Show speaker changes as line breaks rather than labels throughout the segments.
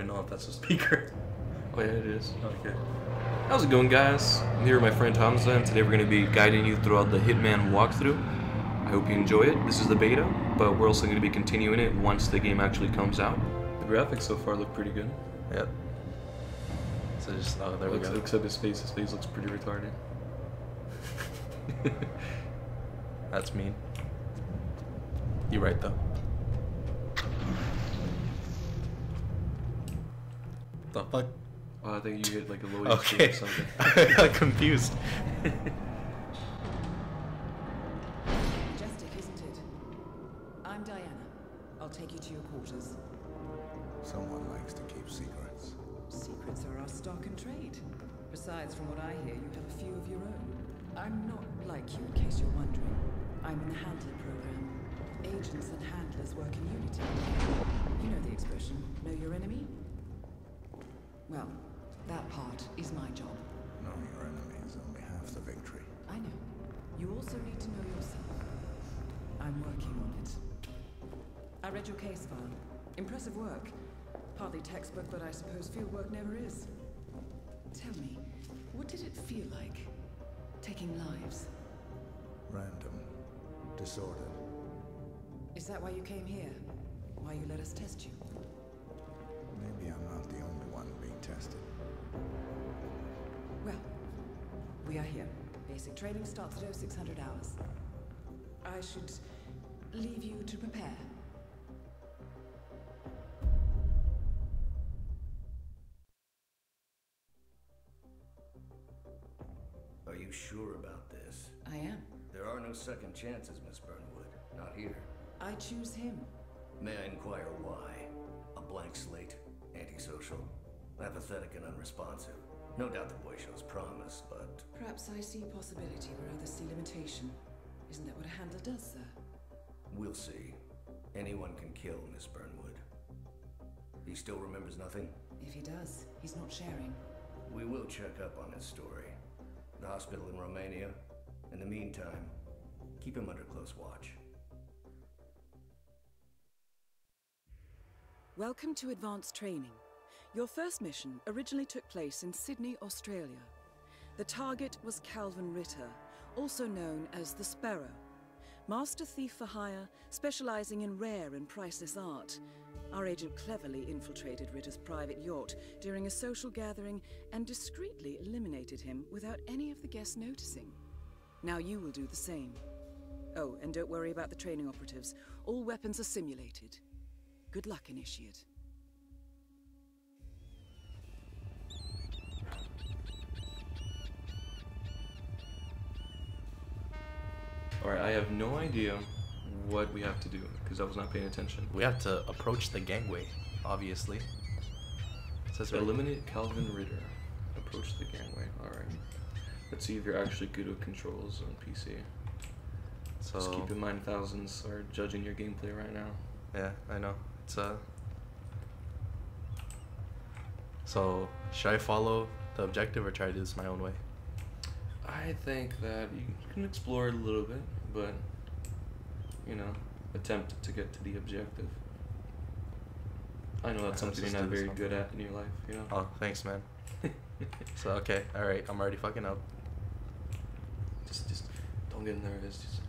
even know if that's a speaker.
Oh yeah, it is.
Oh, okay.
How's it going, guys? I'm here with my friend Hamza, and today we're going to be guiding you throughout the Hitman walkthrough. I hope you enjoy it. This is the beta, but we're also going to be continuing it once the game actually comes out. The graphics so far look pretty good.
Yep. So just oh there we
Looks,
go.
except his face. His face looks pretty retarded.
That's mean. You're right though. The fuck?
Oh, I think you hit like a low
Okay.
or something.
I got confused.
Majestic, isn't it? I'm Diana. I'll take you to your quarters.
Someone likes to keep secrets.
Secrets are our stock and trade. Besides, from what I hear, you have a few of your own. I'm not like you, in case you're wondering. I'm in the Handler program. Agents and handlers work in unity. You know the expression, know your enemy? Well, that part is my job.
Knowing your enemy is only half the victory.
I know. You also need to know yourself. I'm working on it. I read your case file. Impressive work. Partly textbook, but I suppose field work never is. Tell me, what did it feel like? Taking lives?
Random. Disordered.
Is that why you came here? Why you let us test you? Well, we are here. Basic training starts at 0600 hours. I should leave you to prepare.
Are you sure about this?
I am.
There are no second chances, Miss Burnwood. Not here.
I choose him.
May I inquire why? A blank slate, antisocial, apathetic and unresponsive. No doubt the boy shows promise, but
Perhaps I see possibility where others see limitation. Isn't that what a handler does, sir?
we'll see. Anyone can kill Miss Burnwood. He still remembers nothing?
If he does, he's not sharing.
We will check up on his story. The hospital in Romania. In the meantime, keep him under close watch.
Welcome to Advanced Training. Your first mission originally took place in Sydney, Australia. The target was Calvin Ritter, also known as the Sparrow. Master thief for hire, specializing in rare and priceless art. Our agent cleverly infiltrated Ritter's private yacht during a social gathering and discreetly eliminated him without any of the guests noticing. Now you will do the same. Oh, and don't worry about the training operatives. All weapons are simulated. Good luck, Initiate.
Alright, I have no idea what we have to do because I was not paying attention.
We have to approach the gangway, obviously. It says
Eliminate Calvin Ritter. Approach the gangway. Alright. Let's see if you're actually good with controls on PC.
So
Just keep in mind thousands are judging your gameplay right now.
yeah, I know. It's uh. So should I follow the objective or try to do this my own way?
I think that you can explore it a little bit, but you know, attempt to get to the objective. I know that's something you're not very
one.
good at in your life, you know.
Oh, thanks, man. So okay, all right. I'm already fucking up.
just, just don't get nervous. Just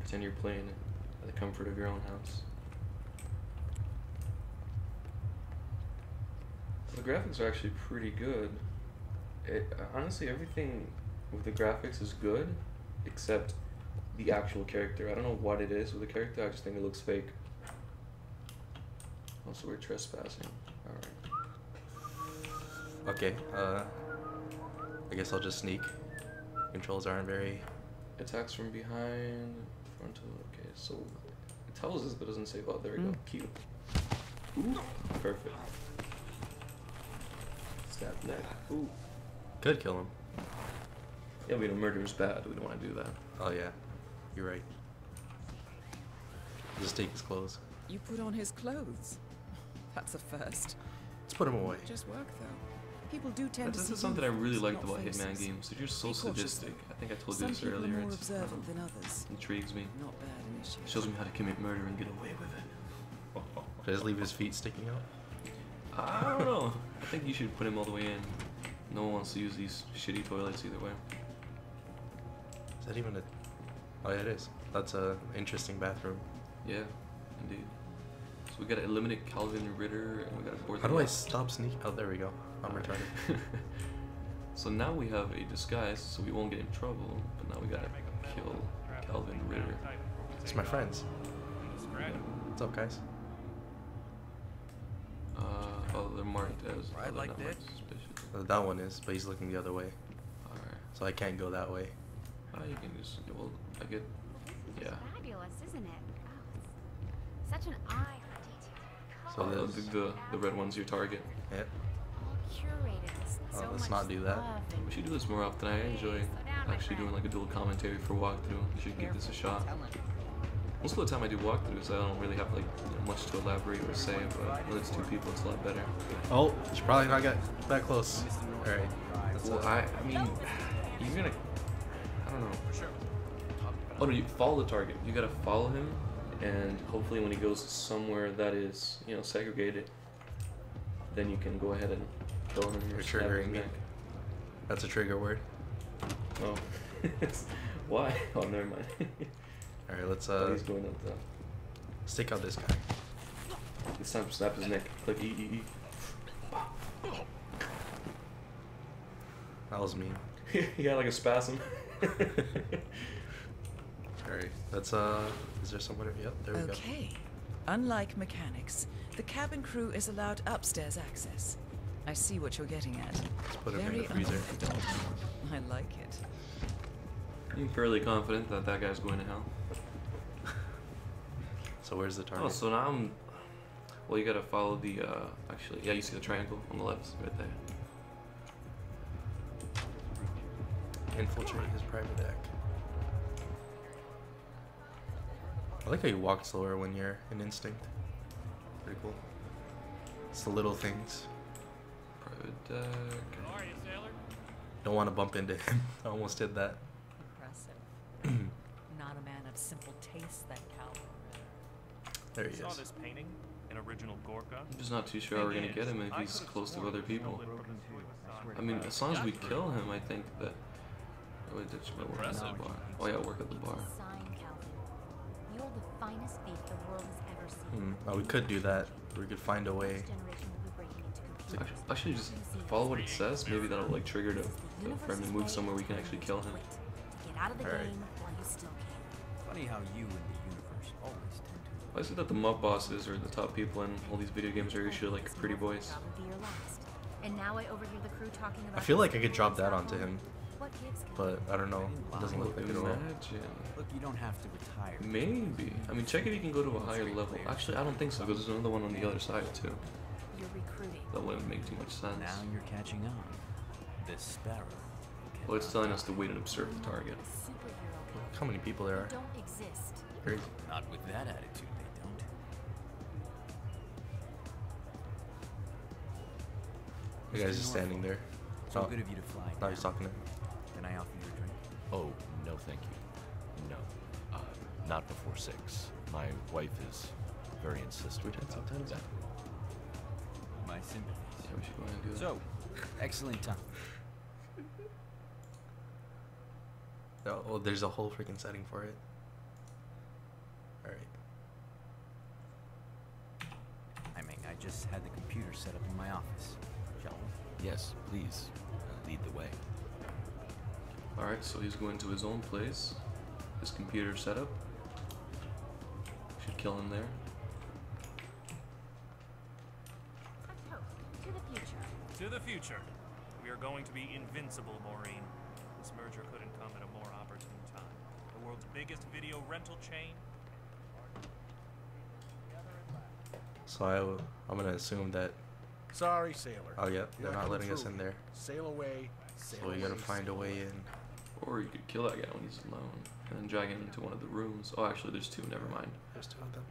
pretend you're playing it at the comfort of your own house. The graphics are actually pretty good. It, honestly, everything the graphics is good, except the actual character. I don't know what it is with the character. I just think it looks fake. Also, we're trespassing. All right.
Okay. Uh, I guess I'll just sneak. Controls aren't very.
Attacks from behind, frontal. Okay, so it tells us, but doesn't say. Oh, there we go.
Hmm.
Cute. Ooh, perfect. Stab neck. Ooh.
Could kill him.
Yeah, we know murder is bad. We don't want to do that.
Oh yeah, you're right. Just take his clothes.
You put on his clothes. That's a first.
Let's put him away.
Just work, though. People do tend to
This
see
is something I really liked
not
about Hitman
faces.
games. They're just so
Be
sadistic. I think I told
Some
you this earlier.
are more
It's- I
observant
know,
than others.
intrigues me.
Not bad initiative.
Shows me how to commit murder and get away with it.
Should I just leave his feet sticking out?
I don't know. I think you should put him all the way in. No one wants to use these shitty toilets either way.
Is that even a? Oh yeah, it is. That's a interesting bathroom.
Yeah, indeed. So we gotta eliminate Calvin Ritter and we gotta board
How
the
do I stop sneak? Oh, there we go. I'm retarded.
so now we have a disguise, so we won't get in trouble. But now we gotta kill Calvin Ritter.
It's my friends. What's up, guys?
Uh, oh, they're marked as.
Ride
oh,
like
not
this?
marked as suspicious.
Uh, That one is, but he's looking the other way,
Alright.
so I can't go that way.
Oh, you can just. Well, I get.
This
Yeah.
is fabulous, isn't it? Oh, it's such an eye for detail.
So
the, the the red one's your target.
Yep.
All curated.
Oh,
so
let's not do that.
We should do this more often. I enjoy
down,
actually doing like a dual commentary for walkthrough. You should give this a shot. Most of the time I do walkthroughs, I don't really have like you know, much to elaborate or say, but when it's two people, it's a lot better.
Oh, should probably not get that close. All right. That's
Well. I, I mean, you're gonna, I don't know. Oh no, you follow the target. You gotta follow him, and hopefully when he goes somewhere that is, you know, segregated, then you can go ahead and kill him
You're
or stab his
triggering me.
neck.
That's a trigger word.
Oh, why? Oh, never mind.
All right, let's uh
he's going up though.
stick out this guy.
This time, to snap his neck. Click E E E.
That was mean.
He had like a spasm.
All right, let's uh. Is there someone? Yep, there we go.
Okay. Unlike mechanics, the cabin crew is allowed upstairs access. I see what you're getting at.
Let's put him in
Very
the freezer.
I like it.
I'm fairly confident that that guy's going to hell.
So where's the target?
Oh, so now I'm. Well, you gotta follow the. uh Actually, yeah, you see the triangle on the left, right there.
Infiltrate his private deck. I like how you walk slower when you're in instinct. Pretty cool. It's the little things.
Private deck.
Don't want to bump into him. I almost did that.
Impressive. Not a man of simple taste, that Calvin.
There he
Saw
is.
this painting, an original Gorka.
I'm just not too sure how we're gonna get him if he's close to other people. I mean, as long as we kill him, I think that. Oh, wait, that's gonna work at the bar. Oh yeah, work at the bar.
You're the finest thief the world has ever seen.
Hmm. Oh, we could do that. We could find a way.
Next generation will be breaking into computers.
Actually, actually, just follow what it says. Maybe that'll like trigger to, to for him to move somewhere we can actually kill him.
Get out of the
Alright.
game while you.
Funny how you and the universe always tend to.
I see that the mob bosses or the top people in all these video games are usually like pretty voice.
Probably be your last. And now I overhear the crew talking about
I feel like I could drop that onto him,
What gives, Calvin?
But I don't know. It doesn't look like it at all.
Imagine.
Look, you don't have to retire.
Maybe. I mean, check if you can go to a higher level. Actually, I don't think so, because there's another one on the other side, too.
You're recruiting.
That wouldn't make too much sense.
Now you're catching on. This sparrow.
Well, it's telling us to wait and observe the target.
A superhero, Calvin.
How many people there are?
don't exist.
Crazy.
Not with that attitude, they don't.
The guy's just standing there.
So
Oh,
good of you to fly.
now he's
down.
talking to him.
Oh, no, thank you. No. Uh, not before six. My wife is very insistent
We did
about
sometimes.
that.
My sympathies.
Yeah, we should go ahead and do that.
So, excellent time.
Oh, oh, there's a whole freaking setting for it. All right.
I mean, I just had the computer set up in my office. Shall we?
Yes, please. Uh, lead the way.
Alright, so he's going to his own place. His computer setup. Should kill him there.
Let's hope. To the future.
To the future. We are going to be invincible, Maureen. This merger couldn't come at a more opportune time. The world's biggest video rental chain.
So I'm gonna assume that.
Sorry, sailor.
Oh yeah, they're not
coming
letting us in there.
Sail away. Sail
So we gotta
away,
find a way
away.
in.
Or you could kill that guy when he's alone. And then drag him into one of the rooms. Oh, actually, there's two. Never mind.
There's two of them.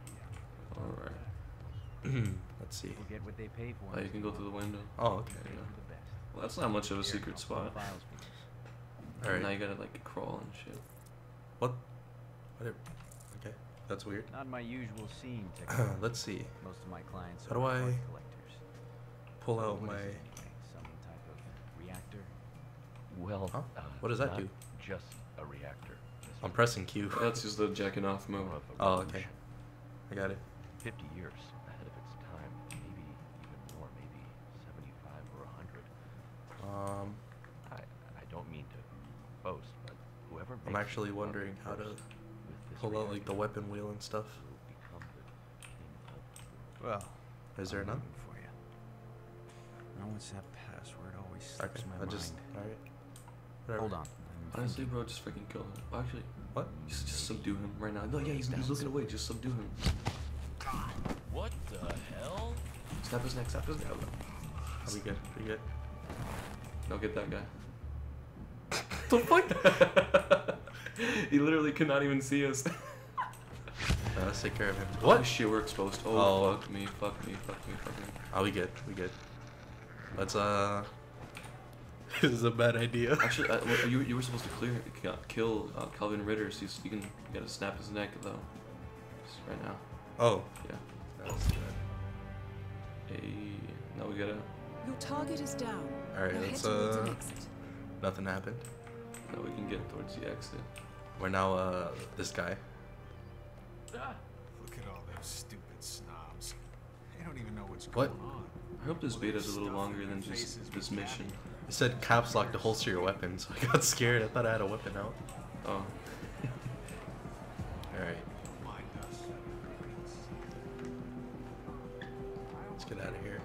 Alright.
Let's see.
People get what they pay for.
Oh, you can go through the window.
Oh, okay.
There you go.
The best.
Well, that's not much of a secret spot.
Files people.
All
Now you gotta like crawl and shit.
What? What? Okay, that's weird.
Not my usual scene technique.
Let's see.
Most of my clients
How
are
do
art
I-
collectors.
pull out
What
my.
is it? Some type of reactor?
Well,
Huh?
uh,
What does that do?
Just a reactor.
I'm pressing Q.
That's just the jacking off mode.
Of
Oh, okay. I got it.
50 years ahead of its time, maybe even more, maybe 75 or 100.
Um,
I, I don't mean to boast, but whoever
I'm actually wondering how to
first with this
pull out like the weapon wheel and stuff.
will become the king of
Well,
Is there
I'm
none?
looking for you. Now what's that password? Always slips
Okay,
my
I just.
mind.
Alright. Whatever.
Hold on.
Honestly, bro, just freaking kill him. Well, actually,
What?
just, just subdue him right now. No, yeah, he's, he's looking away. Just subdue him.
What the hell?
Snap his neck. Snap his neck.
Are we good? Are We good?
No, get that guy. the fuck? he literally could not even see us.
Uh, let's take care of him.
Oh
What?
shit, we're exposed. Oh,
Oh.
fuck me, fuck me, fuck me, fuck me.
Oh, we good. We good. Let's uh. this is a bad idea.
Actually, uh, well, you, you were supposed to clear, kill uh, Calvin Ritter, so you, you can you gotta snap his neck though. Just right now.
Oh.
Yeah.
That's bad.
Hey, now we gotta.
Your target is down.
Alright,
now
let's uh. Nothing happened.
Now we can get towards the exit.
We're now uh this guy. Ah.
Look at all those stupid snobs. They don't even know what's
What?
going on.
I hope this
Well, they
beta's a little longer than just this
with
mission.
It said caps lock to holster your weapon, so I got scared. I thought I had a weapon out.
Oh,
Alright,
Don't mind us.
let's get out of here.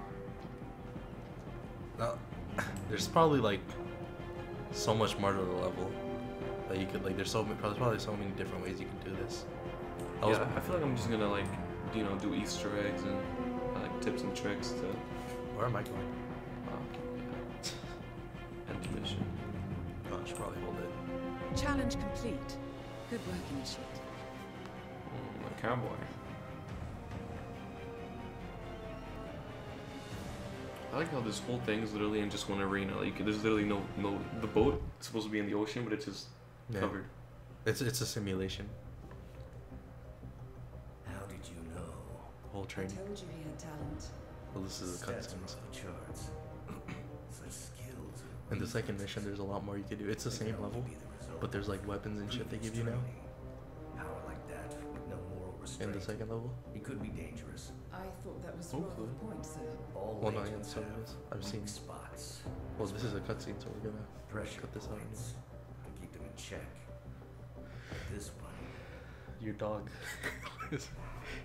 Now, there's probably like so much more to the level that you could like. There's so many, probably probably so many different ways you can do this. I was-
yeah. I feel like I'm just gonna like, you know, do Easter eggs and uh, like tips and tricks to
Where am I going?
End.
Oh, I should probably hold it.
Challenge complete. Good work, Initiate.
Mm, oh, my cowboy. I like how this whole thing is literally in just one arena. Like, there's literally no no. The boat is supposed to be in the ocean, but it's just
Yeah.
covered.
It's it's a simulation.
How did you know?
Whole training.
told you he had talent.
Well, this is a
Stats
cutscene.
off the charts. Such
In the second mission, there's a lot more you can do. It's the same level,
be the result
but there's like weapons and shit they give you now.
Power like that with no moral
In the second level.
it could be dangerous.
I thought that was
Hopefully.
the point, sir.
Uh, All
Well, no, yeah,
agents
so
have.
I've
weak
seen-
spots.
Well, this is a cutscene, so we're gonna
Pressure
cut this out.
points to keep them in check. But this one,
Your dog. it's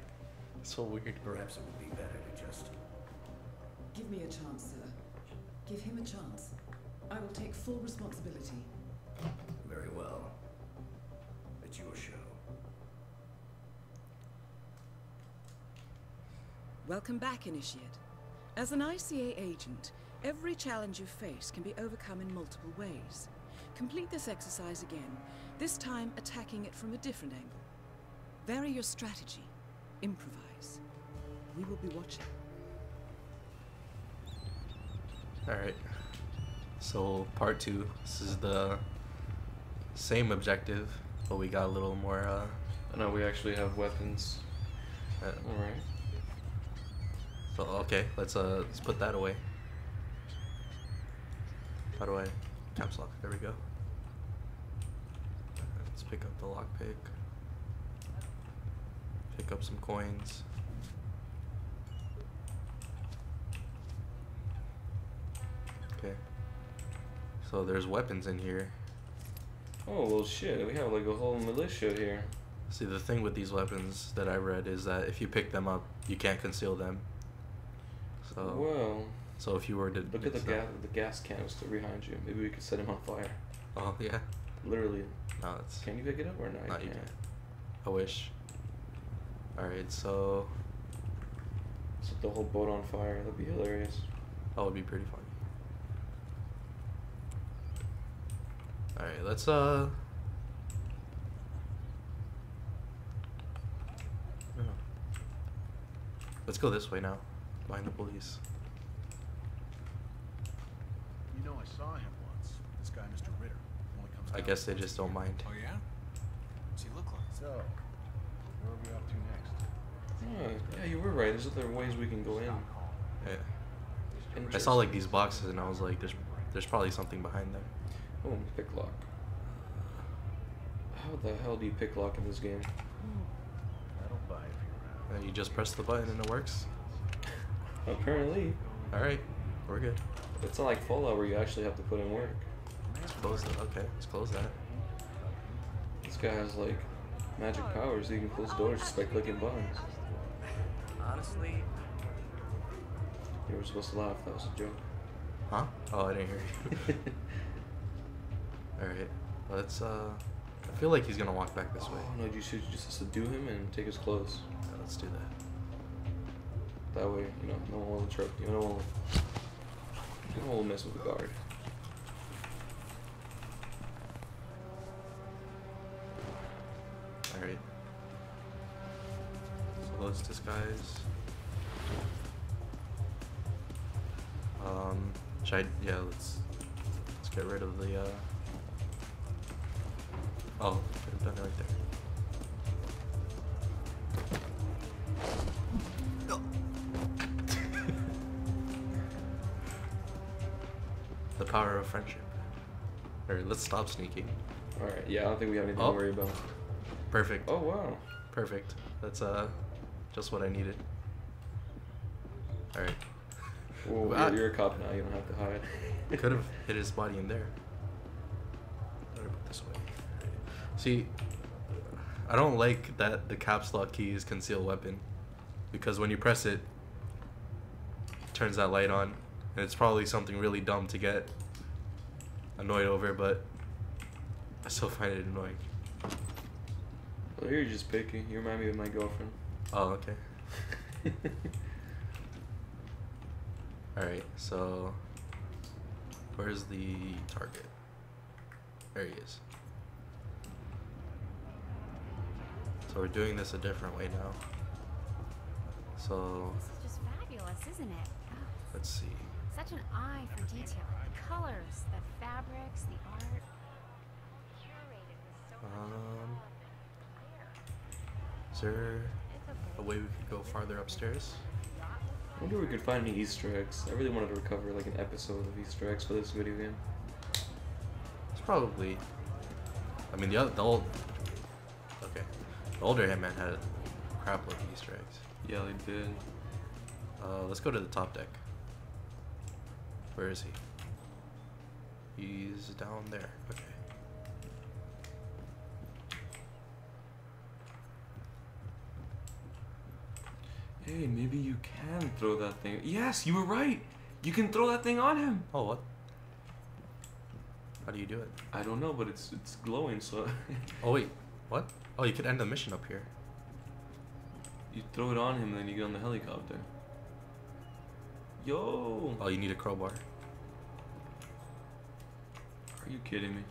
so weird.
perhaps it would be better to just
Give me a chance, sir. Give him a chance. I will take full responsibility.
very well. It's your show.
Welcome back, Initiate. As an ICA agent, every challenge you face can be overcome in multiple ways. Complete this exercise again, this time attacking it from a different angle. Vary your strategy. Improvise. We will be watching.
Alright. So, part two. This is the same objective, but we got a little more, uh.
And now we actually have weapons.
uh
All right.
so, okay, let's, uh, let's put that away. How do I. Caps lock. There we go. Let's pick up the lockpick. Pick up some coins. Okay. So there's weapons in here.
Oh well, shit. We have like a whole militia here.
See, the thing with these weapons that I read is that if you pick them up, you can't conceal them. So,
Well,
so if you were to
look at the gas the gas canister behind you. Maybe we could set him on fire.
Oh yeah.
Literally.
No, it's
Can you pick it up or not?
not
you
you
can't.
can. I wish. All right, so
Set the whole boat on fire. That'd be hilarious.
that would be pretty funny. All right, let's uh. I don't know. Let's go this way now, behind the police.
You know, I saw him once. This guy, Mr. Ritter. Only comes
I guess they just don't mind.
Oh, yeah? What's he look like? So, where are we up to next?
Oh, yeah, you were right. There's other ways we can go in.
Yeah. I saw like these boxes and I was like, there's there's probably something behind them.
Oh, pick lock. How the hell do you pick lock in this game?
That'll buy if you're
And uh, you just press the button and it works.
Apparently.
All right, we're good.
It's not like Fallout where you actually have to put in work.
Let's close it. Okay, let's close that.
This guy has like magic powers. He can close doors just by clicking buttons.
Honestly,
You were supposed to laugh. That was a joke.
Huh? Oh, I didn't hear you. All right, let's. Uh, I feel like he's gonna walk back this way.
Oh no, you should just subdue him and take his clothes.
Yeah, let's do that.
That way, you know, no one will trip. You know, no one will, no one will mess with the guard.
All right. So let's disguise. Um, should I? Yeah, let's let's get rid of the. Uh, oh, could have done it right there. the power of friendship. Alright, let's stop sneaking.
All right. Yeah, I don't think we have anything
Oh.
to worry about.
Perfect.
Oh wow.
Perfect. That's uh just what I needed. Alright.
Well, you're, you're a cop now. You don't have to hide.
Could have hit his body in there. Better put this away. See, I don't like that the caps lock key is conceal weapon. Because when you press it, it turns that light on. And it's probably something really dumb to get annoyed over, but I still find it annoying.
Well, you're just picky. You remind me of my girlfriend.
Oh, okay. Alright, so where's the target? There he is. So we're doing this a different way now. So
This is just fabulous, isn't it?
Let's see.
such an eye for detail. The colors, the fabrics, the art. Curated with so much
Um,
care.
is there
It's
a way we could go farther upstairs?
I wonder if we could find any Easter eggs. I really wanted to recover like an episode of Easter eggs for this video game.
It's probably. I mean, the other, the old. The older Hitman had a crap load of Easter eggs.
Yeah, he did.
Uh, let's go to the top deck. Where is he? He's down there. Okay.
Hey, maybe you can throw that thing. Yes, you were right. You can throw that thing on him.
Oh, what? How do you do it?
I don't know, but it's it's glowing, so
Oh wait, what? Oh, you could end the mission up here.
you throw it on him, and then you get on the helicopter. Yo,
Oh, you need a crowbar.
are you kidding me?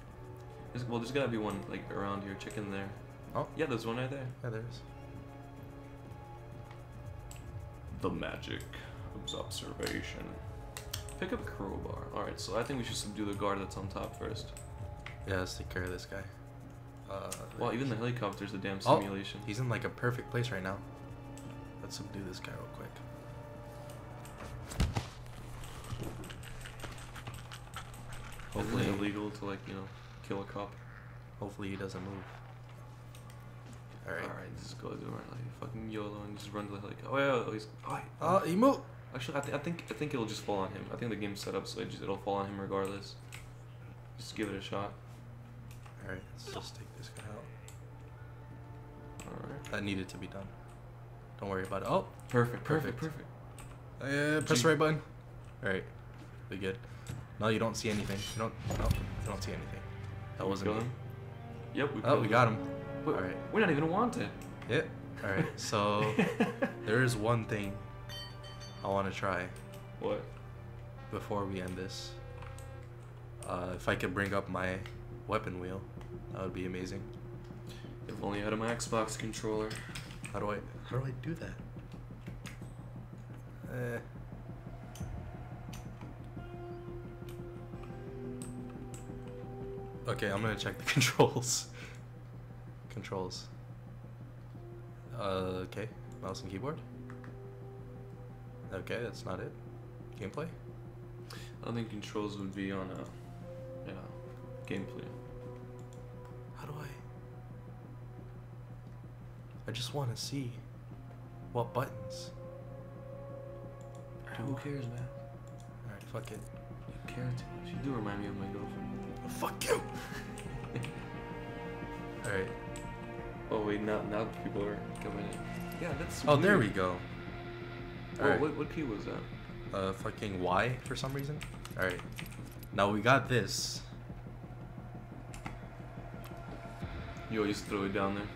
There's, well, there's gotta be one like around here. Check in there.
Oh.
yeah, there's one right there.
Yeah, there is.
The magic of observation. Pick up a crowbar. Alright, so I think we should subdue the guard that's on top first.
Yeah, let's take care of this guy. Uh,
Well, even the helicopter's a damn
Oh,
simulation.
he's in like a perfect place right now. Let's subdue this guy real quick.
Hopefully
Hopefully,
illegal to like you know kill a cop.
hopefully he doesn't move. All right.
Alright, just go do it like fucking YOLO and just run to the helicopter. Oh yeah, oh, he's. Oh.
Oh, he moved.
Actually, I, th- I think I think it'll just fall on him. I think the game's set up so it just, it'll fall on him regardless. Just give it a shot.
All right, let's just take this guy out.
Alright.
That needed to be done. Don't worry about it. Oh,
Perfect, perfect,
Perfect.
perfect.
uh, press
Gee.
the right button. All right, we good. No, you don't see anything. You don't. No, you don't see anything. That wasn't
kill
me.
him? Yep, we
Oh, we got him.
Wait,
Alright.
We're not even wanted.
Yeah. All right. So there is one thing I want to try
What?
before we end this. Uh, if I could bring up my weapon wheel, that would be amazing.
If only I had my Xbox controller.
How do I? How do I do that? Eh. Okay, I'm gonna check the controls. controls. Uh, okay, mouse and keyboard. Okay, that's not it. Gameplay.
I don't think controls would be on a yeah gameplay.
I just want to see what buttons.
Who cares, man?
Alright, fuck it.
You care too much. You do remind me of my girlfriend.
Oh, Fuck you! Alright.
Oh wait, now now people are coming in. Yeah, that's.
Oh, there we
weird.
go.
Oh,
Alright.
what what key was that?
Uh, fucking Y for some reason. Alright. Now we got this.
You always throw it down there.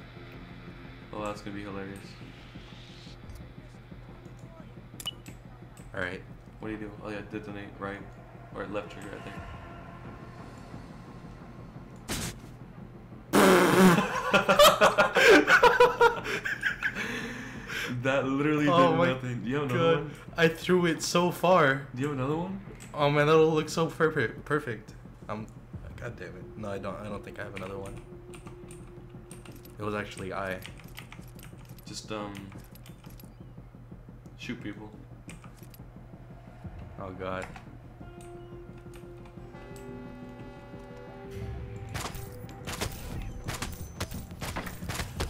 Oh, that's gonna be hilarious.
Alright.
What do you do? Oh yeah, detonate right or left trigger, I think. that literally
Oh
did
my
nothing. Do you have another
God.
one?
I threw it so far.
Do you have another one?
Oh man, that'll look so perfect. Perfect. Um, god damn it. No, I don't. I don't think I have another one. It was actually I.
Just um shoot people.
Oh god.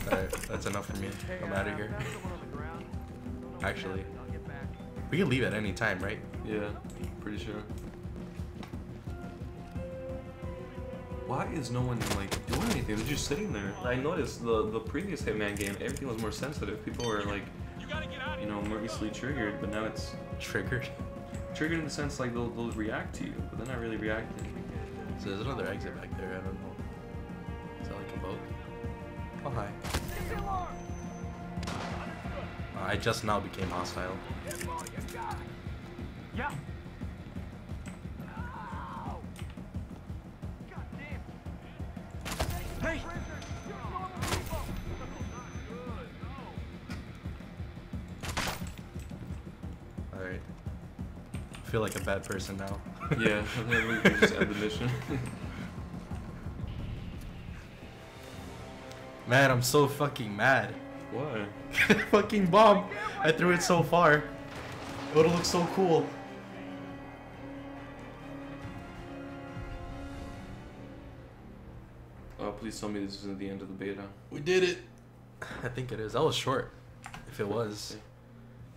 Alright, that's enough for me. I'm out of here. Actually, we can leave at any time, right?
Yeah, pretty sure. Why is no one like doing anything? They're just sitting there. I noticed the the previous Hitman game, everything was more sensitive. People were like, you know, more easily triggered, but now it's
Triggered.
triggered in the sense like they'll, they'll react to you, but they're not really reacting.
So there's another exit back there. I don't know. Is that like a boat? Oh hi. Uh, I just now became hostile.
Yeah.
Like a bad person now.
Yeah, I think we can just end the mission.
Man, I'm so fucking mad.
Why?
fucking bomb. I threw it so far. It would've looked so cool.
Oh, please tell me this isn't the end of the beta.
We did it. I think it is. That was short. If it was.
Okay.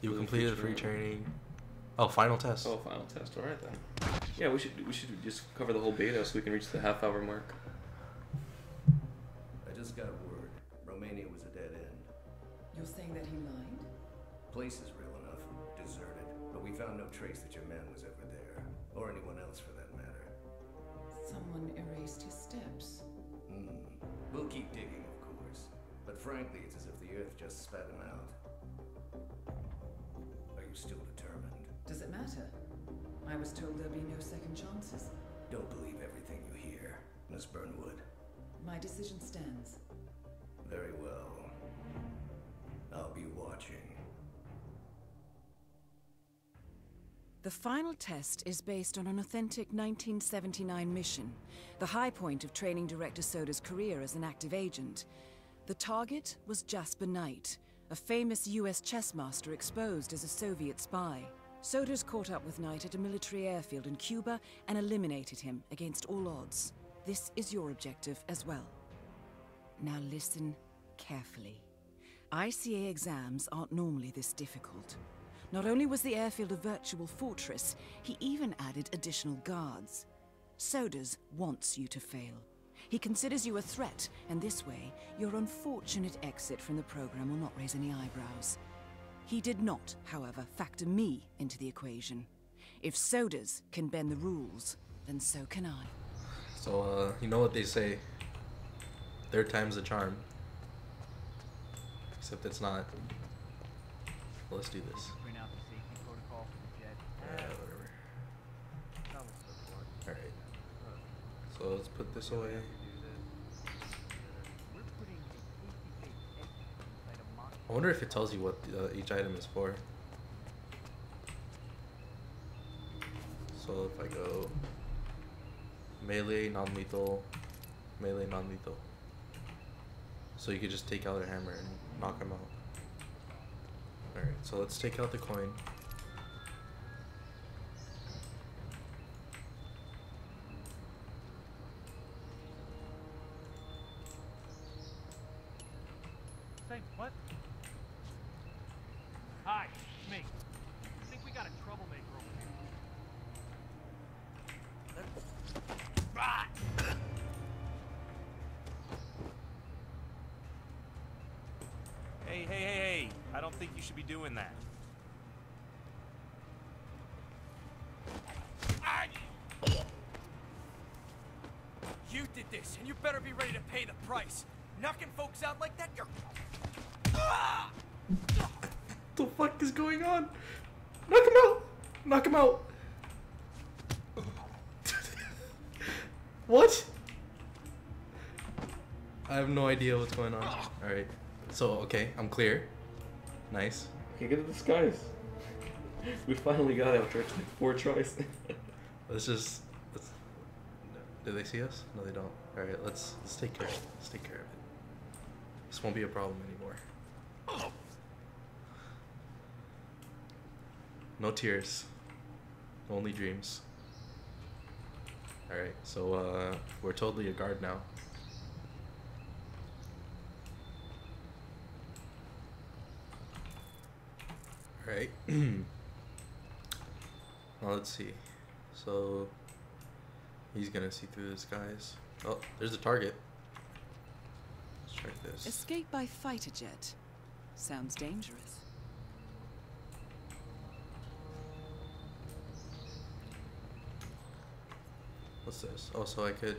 You completed the free
future.
training. Oh, final test.
Oh, final test. All right then. Yeah, we should we should just cover the whole beta so we can reach the half hour mark.
I just got word. Romania was a dead end.
You're saying that he lied?
Place is real enough. Deserted. But we found no trace that your man was ever there. Or anyone else for that matter.
Someone erased his steps.
Hmm. We'll keep digging, of course. But frankly, it's as if the Earth just spat him out. Are you still determined?
Does it matter? I was told there'd be no second chances.
Don't believe everything you hear, Miss Burnwood.
My decision stands.
Very well. I'll be watching.
The final test is based on an authentic 1979 mission, the high point of training Director Soders' career as an active agent. The target was Jasper Knight, a famous US chess master exposed as a Soviet spy. Soders caught up with Knight at a military airfield in Cuba and eliminated him against all odds. This is your objective as well. Now listen carefully. ICA exams aren't normally this difficult. Not only was the airfield a virtual fortress, he even added additional guards. Soders wants you to fail. He considers you a threat, and this way, your unfortunate exit from the program will not raise any eyebrows. He did not, however, factor me into the equation. If Soders can bend the rules, then so can I.
So, uh, you know what they say. Third time's a charm. Except it's not. Let's do this.
Bring out the safety protocol for the jet.
Yeah, whatever.
That was so fun.
Alright. So let's put this away.
We're putting a safety-safe exit inside a mock
I wonder if it tells you what uh, each item is for. So if I go melee, non-lethal, melee, non-lethal. So you could just take out a hammer and knock him out. Alright, so let's take out the coin.
Say what? Hi, it's me. I think we got a troublemaker over here.
Hey, hey, hey, hey! I don't think you should be doing that.
You did this, and you better be ready to pay the price. Knocking folks out like that, you're.
the fuck is going on? Knock him out! Knock him out! what? I have no idea what's going on. Alright. So, okay, I'm clear. Nice.
Okay, get the disguise. We finally got it after like four tries.
Let's just. Let's, do they see us? No, they don't. Alright, let's, let's take care of it. Let's take care of it. This won't be a problem anymore. No tears. Only dreams. Alright, so uh, we're totally a guard now. Alright. now let's see. So he's gonna see through this guy's. Oh, there's a target. Let's check this.
Escape by fighter jet. Sounds dangerous.
What's this? Oh, so I could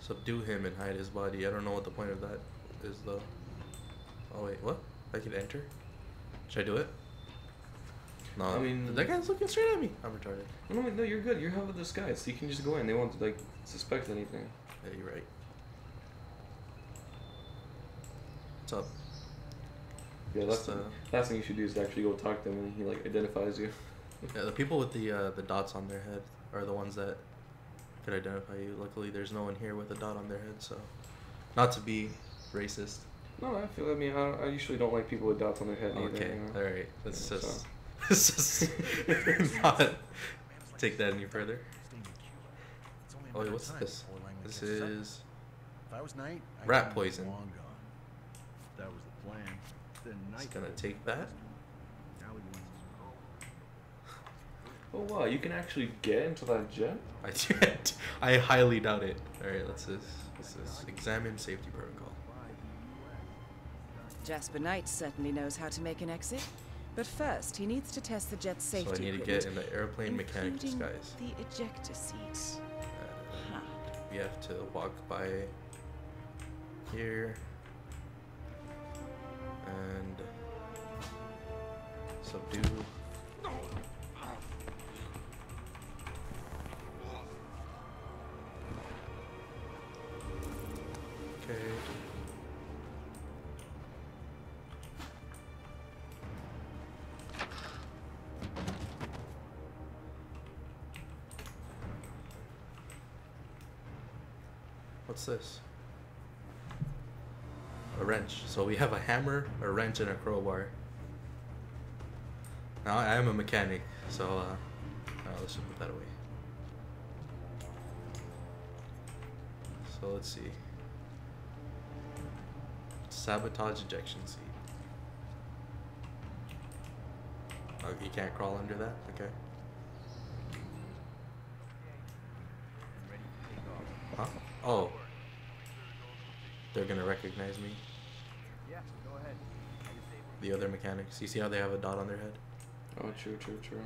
subdue him and hide his body. I don't know what the point of that is, though. Oh, wait, what? I can enter? Should I do it? No,
I mean-
that guy's looking straight at me. I'm retarded.
no, no, you're good. You're have a disguise, so you can just go in. They won't like suspect anything.
Yeah, you're right. What's up?
Yeah, that's the
uh,
last thing you should do is actually go talk to him, and he like identifies you.
Yeah, the people with the uh, the dots on their head are the ones that could identify you. Luckily, there's no one here with a dot on their head, so not to be racist.
No, I feel. I mean, I, I usually don't like people with dots on their head. Either,
Okay,
you know?
all right. Let's
Yeah,
just
so-
let's just not take that any further.
It's only a
Oh, wait, what's this? This is
If I was Knight,
rat poison.
Long gone. If that was the plan. Then
He's gonna take that.
Now he wants
Oh wow, you can actually get into that jet.
I did. I highly doubt it. All right, let's just let's just examine safety protocol.
Jasper Knight certainly knows how to make an exit. But first, he needs to test the jet's
So
safety
I need to get in the airplane mechanic
including
disguise.
The ejector seat.
Uh,
Huh.
we have to walk by here and subdue. Okay. What's this? A wrench. So we have a hammer, a wrench, and a crowbar. Now I am a mechanic, so uh, uh, let's just put that away. So let's see. Sabotage ejection seat. Oh, you can't crawl under that? Okay. Huh? Oh. They're gonna recognize me.
Yeah, go ahead.
The other mechanics. You see how they have a dot on their head?
Oh, true, true, true.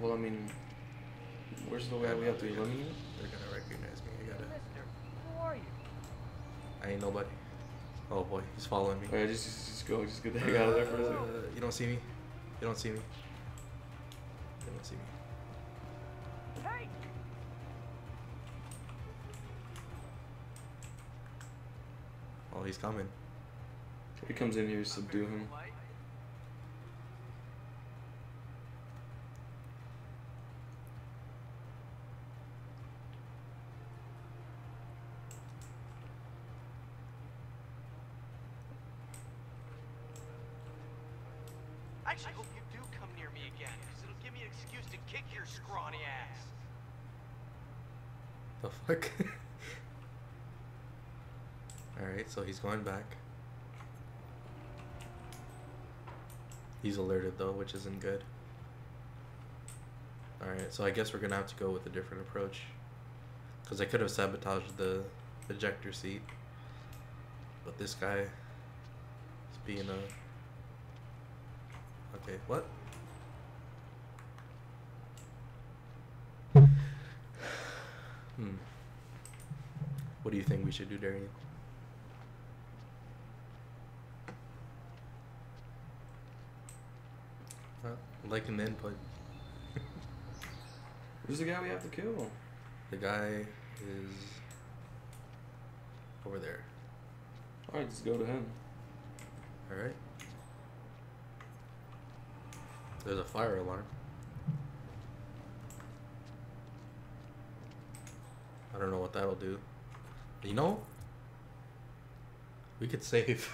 Well, I mean, where's the way we have to eliminate it?
They're gonna recognize me. I gotta.
Mister, who are you?
I ain't nobody. Oh boy, he's following me.
Alright, just, just, just go, just get the heck out of there for a second.
Uh, You don't see me? You don't see me? You don't see me.
Hey!
Oh, he's coming.
If he comes in here, subdue him.
The fuck? Alright, so he's going back. He's alerted though, which isn't good. Alright, so I guess we're gonna have to go with a different approach. Because I could have sabotaged the ejector seat. But this guy is being a... Okay, what? Hmm. What do you think we should do, Darian? Uh, liking the input.
Who's the guy we have to kill?
The guy is over there.
Alright, let's go to him.
Alright. There's a fire alarm. I don't know what that'll do. You know? We could save.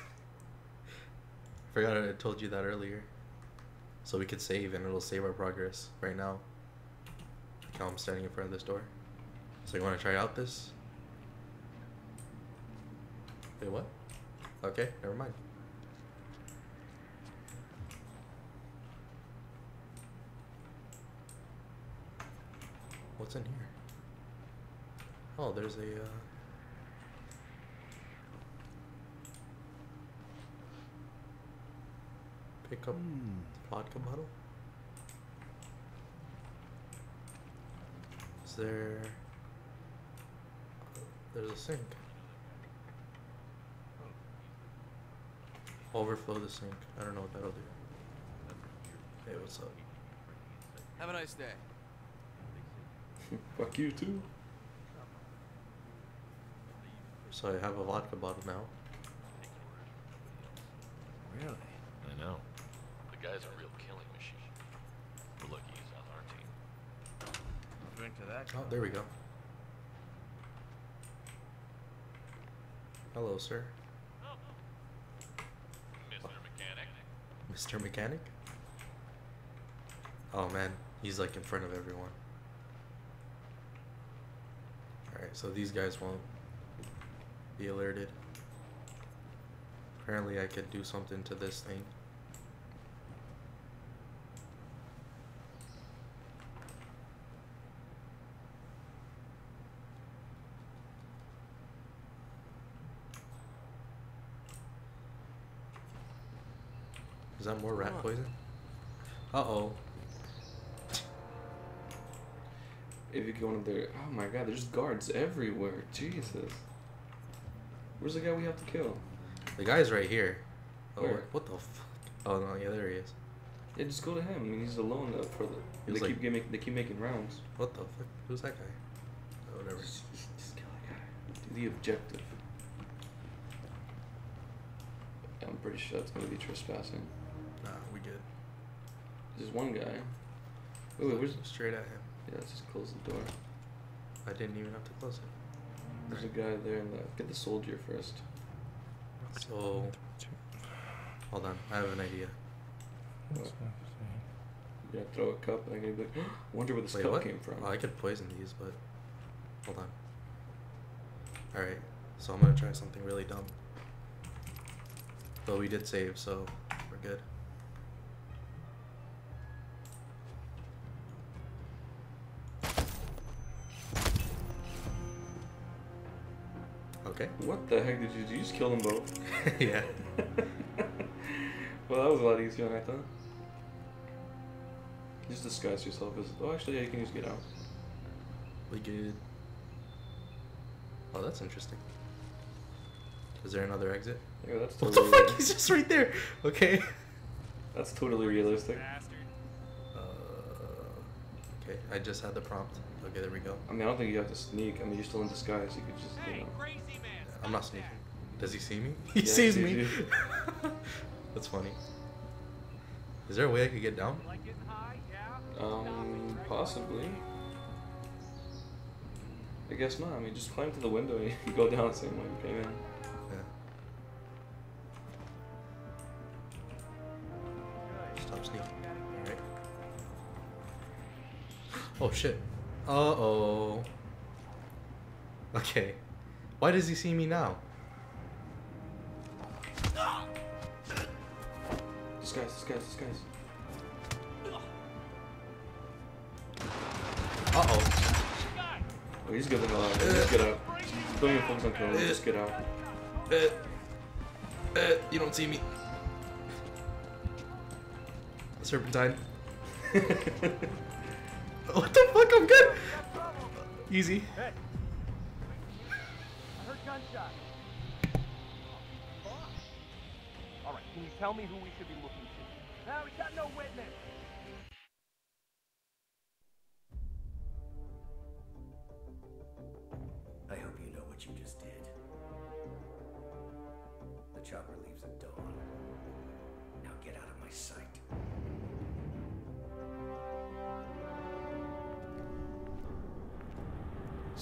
I Forgot I told you that earlier. So we could save and it'll save our progress right now. How I'm standing in front of this door. So you wanna try out this? Wait, what? Okay, never mind. What's in here? Oh, there's a. Uh... Pick up vodka bottle. Is there? There's a sink. Overflow the sink. I don't know what that'll do. Hey, what's up?
Have a nice day.
Fuck you too.
So I have a vodka bottle now.
Really? I know. The guy's a real killing machine. We're lucky he's on our team.
Drink to that.
Oh, there we go. Hello, sir.
Mr. Mechanic.
Mr. Mechanic? Oh man, he's like in front of everyone. Alright, so these guys won't be alerted. Apparently I could do something to this thing. Is that more rat poison? Uh oh.
If you go in there, oh my god, there's guards everywhere. Jesus. Where's the guy we have to kill?
The guy's right here. Oh,
Where?
what the f- Oh no, yeah, there he is.
Yeah, just go to him. I mean, he's alone though. for the.
He
They
was
keep
like-
getting, they keep making rounds.
What the fuck? Who's that guy? Oh, whatever.
Just, just, kill that guy. Do the objective. I'm pretty sure that's gonna be trespassing.
Nah, we good.
There's one guy. Wait, wait, where's?
Straight at him.
Yeah, let's just close the door.
I didn't even have to close it.
There's a guy there in the. Get the soldier first.
So, hold on. I have an idea.
What? Yeah, throw a cup and I'm gonna be like, wonder where this
Wait,
cup
what?
came from.
Oh, I could poison these, but hold on. All right, so I'm gonna try something really dumb. But we did save, so we're good. Okay.
What the heck did you do? You just kill them both?
yeah.
well, that was a lot easier than I thought. Just disguise yourself as. Oh, actually, yeah, you can just get out.
We good. Oh, that's interesting. Is there another exit?
Yeah, that's
What the fuck? He's just right there. Okay.
That's totally realistic.
Uh, okay, I just had the prompt. Okay, there we go.
I mean, I don't think you have to sneak. I mean, you're still in disguise. You could just, you know.
I'm not sneaking. Does he see me? He
Yeah,
sees
sees
me. That's funny. Is there a way I could get down?
Um, possibly. I guess not. I mean, just climb to the window and you go down the same way you came in.
Yeah. Stop sneaking. Alright. Oh shit. Uh oh. Okay. Why does he see me now?
Just guys, this guys, this.
Uh oh.
He's good. Uh, just get out. Don't even focus on killing him. Just get out.
Uh, uh, you don't see me. Serpentine. what the fuck? I'm good. Easy.
Hey. I heard gunshot. All right, can you tell me who we should be looking to? Now we got no witness.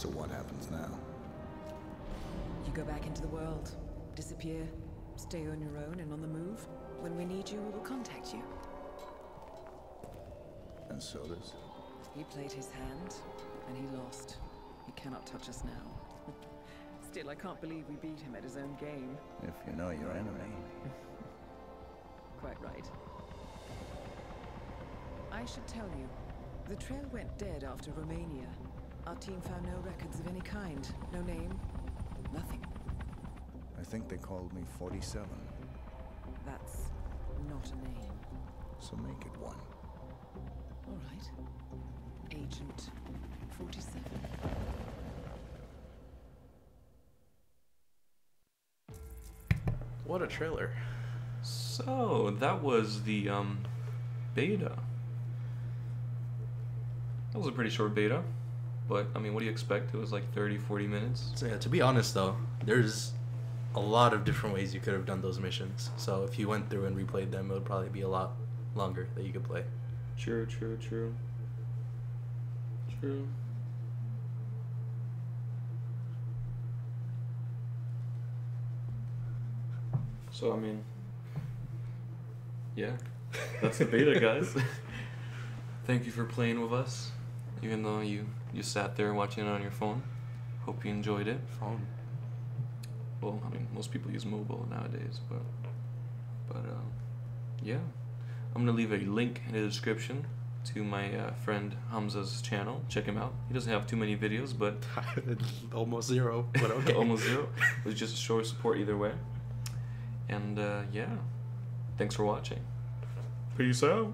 So what happens now?
You go back into the world, disappear, stay on your own and on the move. When we need you, we will contact you.
And so does.
He played his hand, and he lost. He cannot touch us now. Still, I can't believe we beat him at his own game.
If you know your enemy.
Quite right. I should tell you, the trail went dead after Romania. Our team found no records of any kind. No name. Nothing.
I think they called me 47.
That's not a name.
So make it one.
All right. Agent 47.
What a trailer.
So that was the um, beta. That was a pretty short beta, but I mean, what do you expect? It was like 30, 40 minutes.
So yeah, to be honest though, there's a lot of different ways you could have done those missions. So if you went through and replayed them, it would probably be a lot longer that you could play.
True, true, true. True. So I mean, yeah, that's the beta, guys. Thank you for playing with us, even though you you sat there watching it on your phone. Hope you enjoyed it.
Phone.
Well, I mean, most people use mobile nowadays, but but um, yeah, I'm gonna leave a link in the description to my uh, friend Hamza's channel. Check him out. He doesn't have too many videos, but
almost zero. But okay,
almost zero. It was just a show of support either way. And uh, yeah, thanks for watching. Peace out.